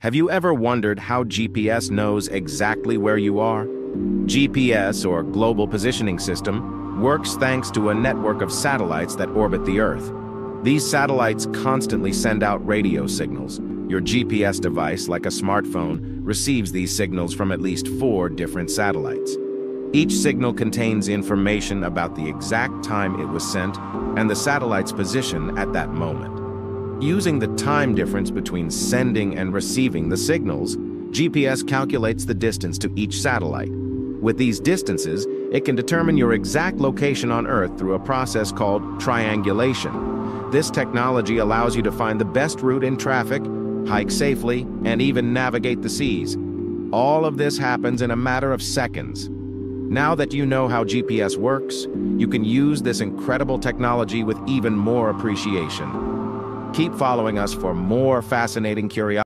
Have you ever wondered how GPS knows exactly where you are? GPS, or Global Positioning System, works thanks to a network of satellites that orbit the Earth. These satellites constantly send out radio signals. Your GPS device, like a smartphone, receives these signals from at least four different satellites. Each signal contains information about the exact time it was sent and the satellite's position at that moment. Using the time difference between sending and receiving the signals, GPS calculates the distance to each satellite. With these distances, it can determine your exact location on Earth through a process called triangulation. This technology allows you to find the best route in traffic, hike safely, and even navigate the seas. All of this happens in a matter of seconds. Now that you know how GPS works, you can use this incredible technology with even more appreciation. Keep following us for more fascinating curiosities.